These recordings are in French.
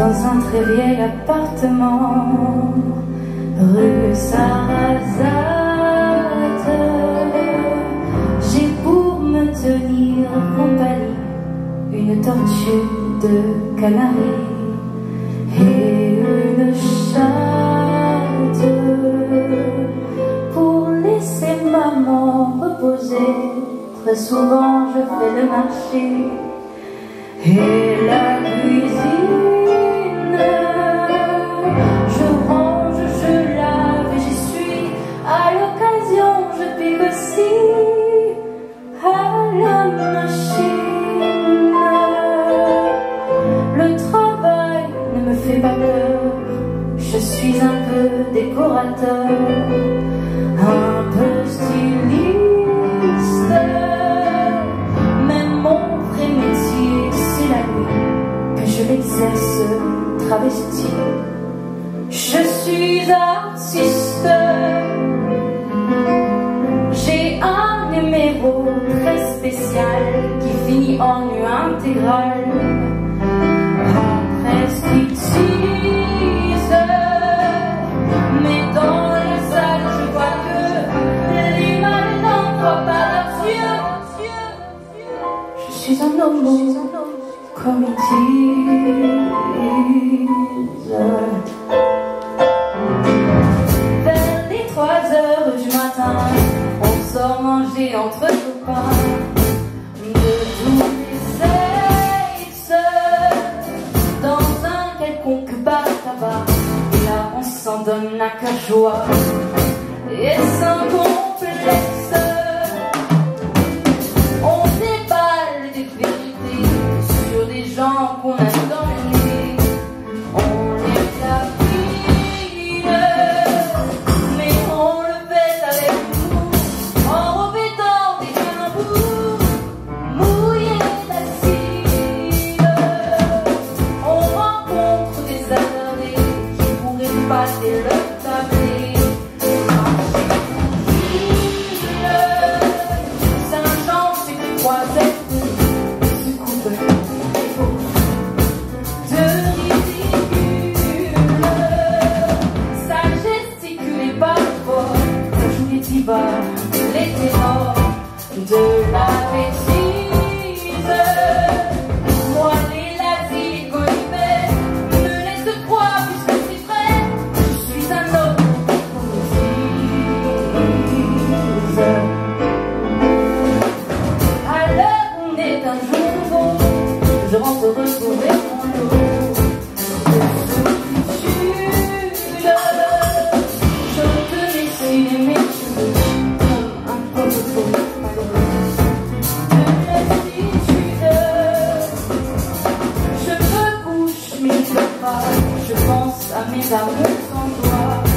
dans un très vieil appartement, rue Sarrazate. J'ai pour me tenir compagnie une tortue de canaries et une chatte pour laisser maman reposer. Très souvent je fais le marché et la pas peur. Je suis un peu décorateur, un peu styliste. l'exerce travesti. Je suis artiste. J'ai un numéro très spécial qui finit en nu intégral. Suis un homme comme Vers les trois heures du matin, on sort manger entre copains je pense à mes amours sans toi.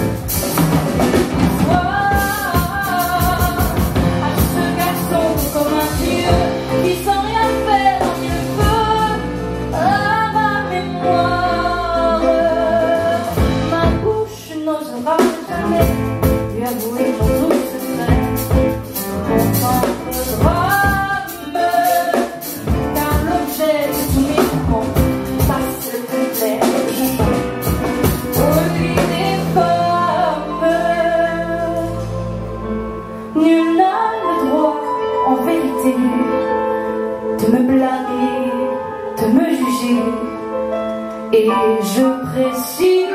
De me juger. Et je précise